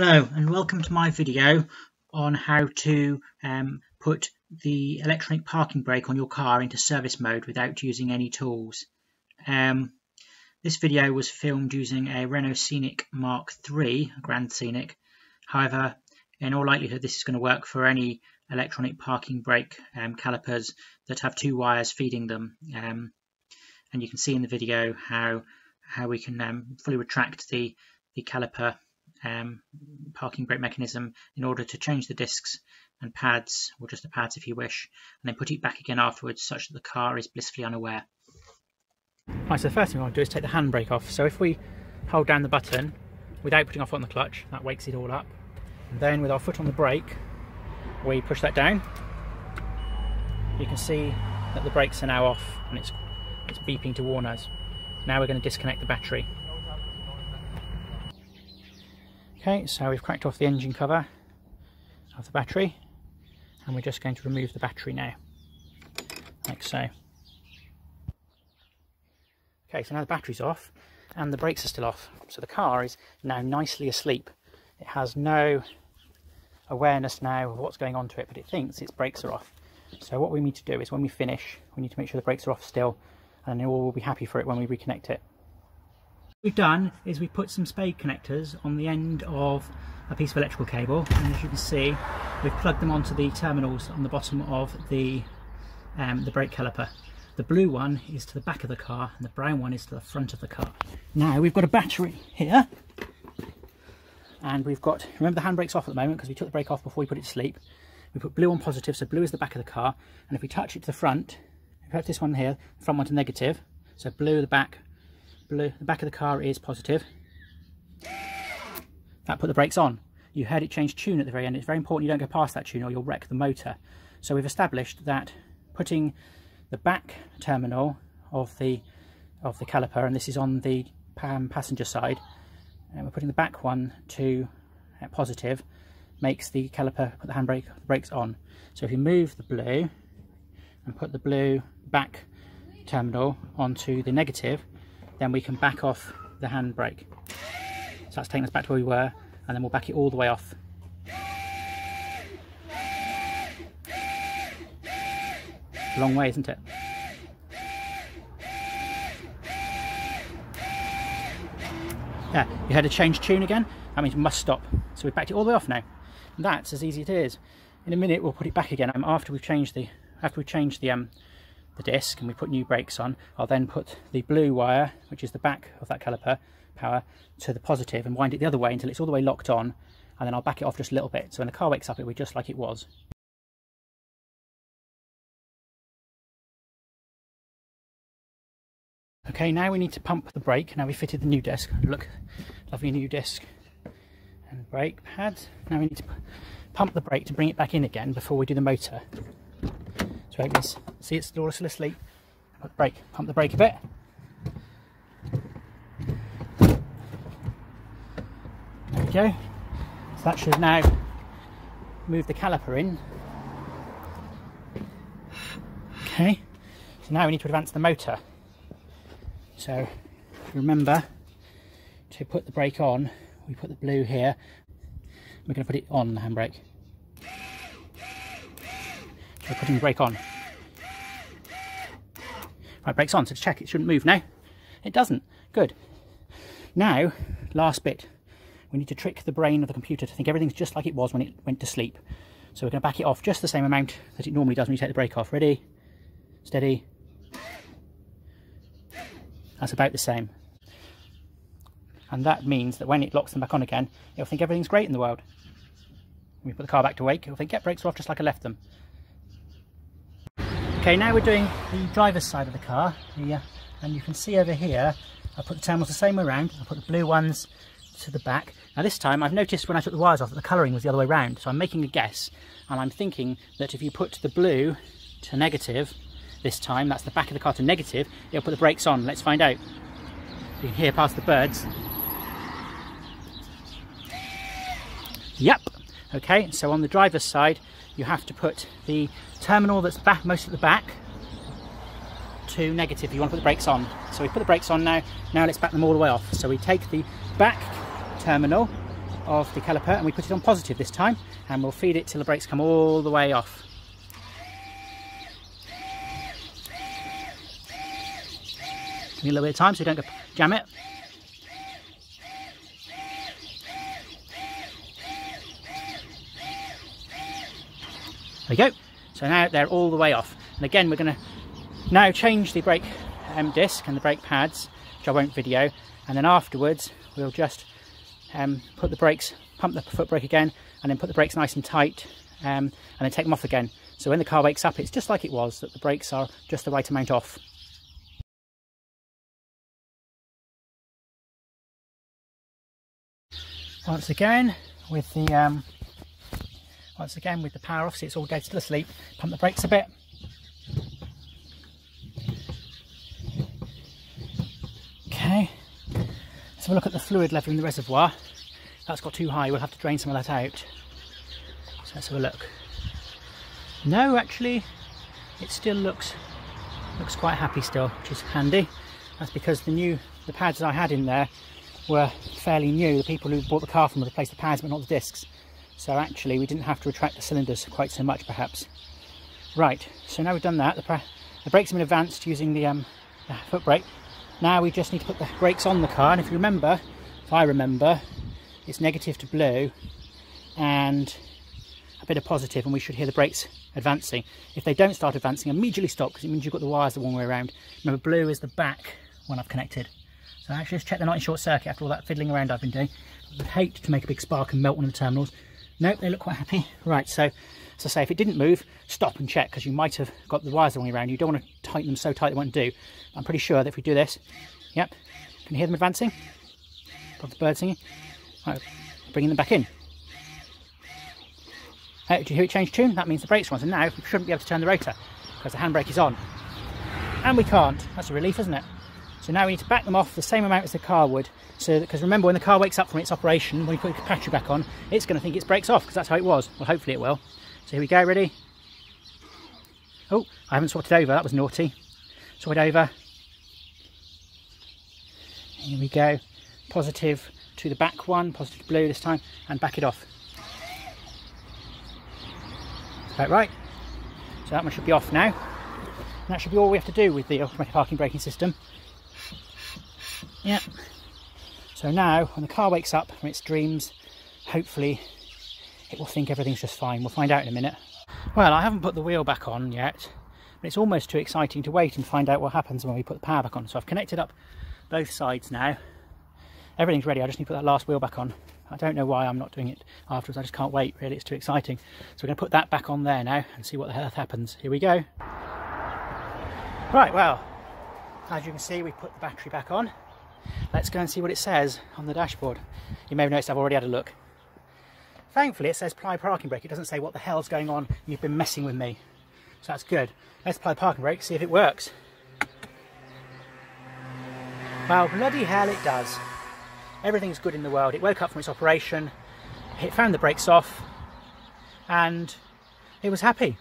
Hello and welcome to my video on how to um, put the electronic parking brake on your car into service mode without using any tools. Um, this video was filmed using a Renault Scenic Mark III, a Grand Scenic. However, in all likelihood this is going to work for any electronic parking brake um, calipers that have two wires feeding them. Um, and you can see in the video how how we can um, fully retract the, the caliper um, parking brake mechanism in order to change the discs and pads, or just the pads if you wish, and then put it back again afterwards such that the car is blissfully unaware. Right, so the first thing I want to do is take the handbrake off. So if we hold down the button without putting our foot on the clutch, that wakes it all up. And then with our foot on the brake, we push that down. You can see that the brakes are now off and it's, it's beeping to warn us. Now we're going to disconnect the battery. Okay, so we've cracked off the engine cover of the battery and we're just going to remove the battery now, like so. Okay, so now the battery's off and the brakes are still off. So the car is now nicely asleep. It has no awareness now of what's going on to it, but it thinks its brakes are off. So what we need to do is when we finish, we need to make sure the brakes are off still and then we'll be happy for it when we reconnect it we've done is we've put some spade connectors on the end of a piece of electrical cable and as you can see we've plugged them onto the terminals on the bottom of the um, the brake caliper. The blue one is to the back of the car and the brown one is to the front of the car. Now we've got a battery here and we've got, remember the handbrake's off at the moment because we took the brake off before we put it to sleep. We put blue on positive so blue is the back of the car and if we touch it to the front, we touch this one here, the front one to negative, so blue the back, blue, the back of the car is positive. That put the brakes on. You heard it change tune at the very end. It's very important you don't go past that tune or you'll wreck the motor. So we've established that putting the back terminal of the of the caliper, and this is on the passenger side, and we're putting the back one to uh, positive, makes the caliper put the handbrake the brakes on. So if you move the blue and put the blue back terminal onto the negative, then we can back off the handbrake. So that's taking us back to where we were, and then we'll back it all the way off. Long way, isn't it? Yeah, you had to change tune again. That means must stop. So we've backed it all the way off now. And that's as easy as it is. In a minute, we'll put it back again. Um, after we've changed the after we've changed the um, the disc and we put new brakes on, I'll then put the blue wire, which is the back of that caliper power, to the positive and wind it the other way until it's all the way locked on and then I'll back it off just a little bit. So when the car wakes up it'll be just like it was. Okay, now we need to pump the brake. Now we fitted the new disc. Look, lovely new disc and brake pads. Now we need to pump the brake to bring it back in again before we do the motor this. See it's still asleep. Put the brake, pump the brake a bit. There we go. So that should now move the caliper in. Okay, so now we need to advance the motor. So remember to put the brake on, we put the blue here, we're going to put it on the handbrake. We're putting brake on. Right, brake's on, so check it shouldn't move now. It doesn't. Good. Now, last bit. We need to trick the brain of the computer to think everything's just like it was when it went to sleep. So we're going to back it off just the same amount that it normally does when you take the brake off. Ready? Steady. That's about the same. And that means that when it locks them back on again, it'll think everything's great in the world. When we put the car back to wake, it'll think, yep, brakes off just like I left them. Okay, now we're doing the driver's side of the car, here, and you can see over here, I put the terminals the same way around, I put the blue ones to the back. Now this time I've noticed when I took the wires off that the colouring was the other way around, so I'm making a guess, and I'm thinking that if you put the blue to negative this time, that's the back of the car to negative, it'll put the brakes on. Let's find out. You can hear past the birds. Yep. Okay, so on the driver's side, you have to put the terminal that's back most at the back to negative you want to put the brakes on so we put the brakes on now now let's back them all the way off so we take the back terminal of the caliper and we put it on positive this time and we'll feed it till the brakes come all the way off. Give me a little bit of time so you don't jam it. There we go. So now they're all the way off. And again, we're going to now change the brake um, disc and the brake pads, which I won't video. And then afterwards, we'll just um, put the brakes, pump the foot brake again, and then put the brakes nice and tight, um, and then take them off again. So when the car wakes up, it's just like it was, that the brakes are just the right amount off. Once again, with the um, once again with the power off, so it's all dead still asleep. Pump the brakes a bit. Okay, let's have a look at the fluid level in the reservoir. That's got too high, we'll have to drain some of that out. So let's have a look. No, actually, it still looks looks quite happy still, which is handy. That's because the new the pads I had in there were fairly new. The people who bought the car from replaced the pads but not the discs. So actually we didn't have to retract the cylinders quite so much perhaps. Right, so now we've done that, the, the brakes have been advanced using the, um, the foot brake. Now we just need to put the brakes on the car and if you remember, if I remember, it's negative to blue and a bit of positive and we should hear the brakes advancing. If they don't start advancing, immediately stop because it means you've got the wires the wrong way around. Remember blue is the back one I've connected. So actually just check they're not in short circuit after all that fiddling around I've been doing. I would hate to make a big spark and melt one of the terminals. Nope, they look quite happy. Right, so as I say, if it didn't move, stop and check because you might have got the wires the wrong way around. You don't want to tighten them so tight they won't do. I'm pretty sure that if we do this, yep, can you hear them advancing? Got the bird singing. Right, bringing them back in. Uh, do you hear it change tune? That means the brakes are on. So now we shouldn't be able to turn the rotor because the handbrake is on. And we can't. That's a relief, isn't it? So now we need to back them off the same amount as the car would. So because remember when the car wakes up from its operation, when you put the battery back on, it's going to think its brakes off because that's how it was. Well, hopefully it will. So here we go, ready? Oh, I haven't swapped it over. That was naughty. Swap it over. Here we go. Positive to the back one, positive blue this time, and back it off. About right. So that one should be off now. And that should be all we have to do with the automatic parking braking system. Yeah. So now, when the car wakes up from its dreams, hopefully it will think everything's just fine. We'll find out in a minute. Well, I haven't put the wheel back on yet, but it's almost too exciting to wait and find out what happens when we put the power back on. So I've connected up both sides now. Everything's ready, I just need to put that last wheel back on. I don't know why I'm not doing it afterwards, I just can't wait, really, it's too exciting. So we're going to put that back on there now and see what the hell happens. Here we go. Right, well, as you can see, we put the battery back on. Let's go and see what it says on the dashboard. You may have noticed I've already had a look. Thankfully it says apply parking brake. It doesn't say what the hell's going on. You've been messing with me. So that's good. Let's apply parking brake, see if it works. Well, bloody hell it does. Everything's good in the world. It woke up from its operation. It found the brakes off and it was happy.